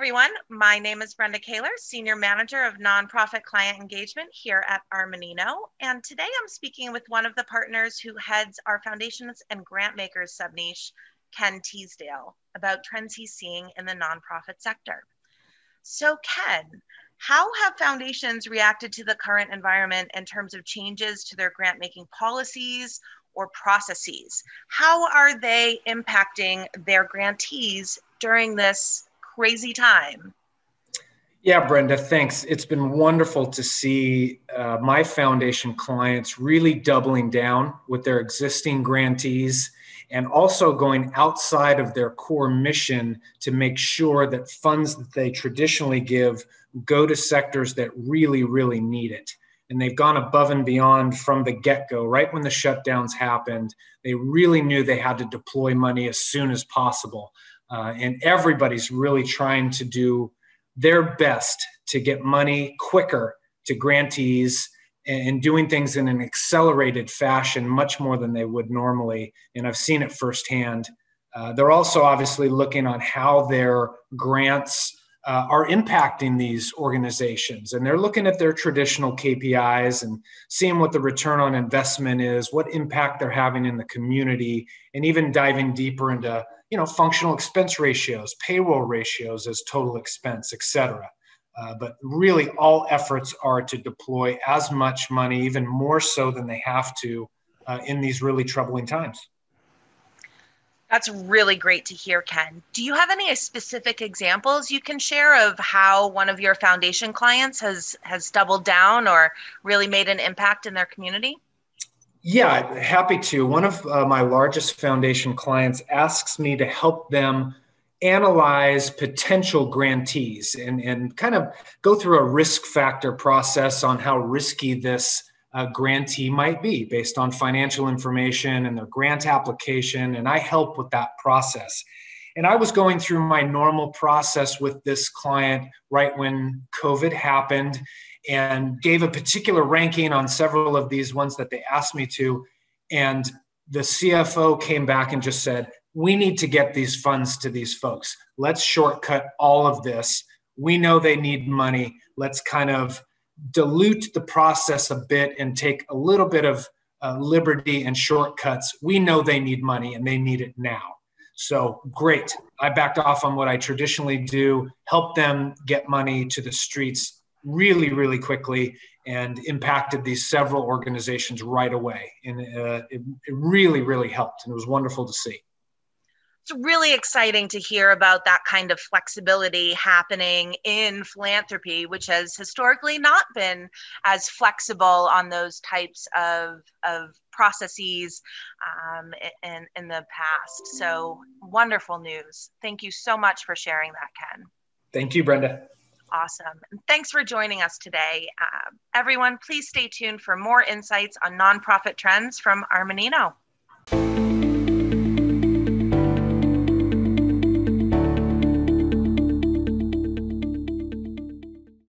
everyone. My name is Brenda Kahler, Senior Manager of Nonprofit Client Engagement here at Armanino. And today I'm speaking with one of the partners who heads our Foundations and Grant Makers subniche, Ken Teasdale, about trends he's seeing in the nonprofit sector. So, Ken, how have foundations reacted to the current environment in terms of changes to their grant making policies or processes? How are they impacting their grantees during this crazy time. Yeah, Brenda, thanks. It's been wonderful to see uh, my foundation clients really doubling down with their existing grantees and also going outside of their core mission to make sure that funds that they traditionally give go to sectors that really, really need it. And they've gone above and beyond from the get go, right when the shutdowns happened. They really knew they had to deploy money as soon as possible. Uh, and everybody's really trying to do their best to get money quicker to grantees and doing things in an accelerated fashion much more than they would normally. And i've seen it firsthand. Uh, they're also obviously looking on how their grants uh, are impacting these organizations and they're looking at their traditional kpis and seeing what the return on investment is what impact they're having in the community and even diving deeper into you know, functional expense ratios, payroll ratios as total expense, et cetera. Uh, but really, all efforts are to deploy as much money, even more so than they have to, uh, in these really troubling times. That's really great to hear, Ken. Do you have any specific examples you can share of how one of your foundation clients has has doubled down or really made an impact in their community? Yeah, happy to. One of uh, my largest foundation clients asks me to help them analyze potential grantees and, and kind of go through a risk factor process on how risky this uh, grantee might be based on financial information and their grant application. And I help with that process. And I was going through my normal process with this client right when COVID happened and gave a particular ranking on several of these ones that they asked me to. And the CFO came back and just said, We need to get these funds to these folks. Let's shortcut all of this. We know they need money. Let's kind of dilute the process a bit and take a little bit of uh, liberty and shortcuts. We know they need money and they need it now. So great. I backed off on what I traditionally do, help them get money to the streets really, really quickly and impacted these several organizations right away. And uh, it, it really, really helped. And it was wonderful to see. It's really exciting to hear about that kind of flexibility happening in philanthropy, which has historically not been as flexible on those types of, of processes um, in, in the past. So, wonderful news. Thank you so much for sharing that, Ken. Thank you, Brenda. Awesome. And thanks for joining us today. Uh, everyone, please stay tuned for more insights on nonprofit trends from Armanino.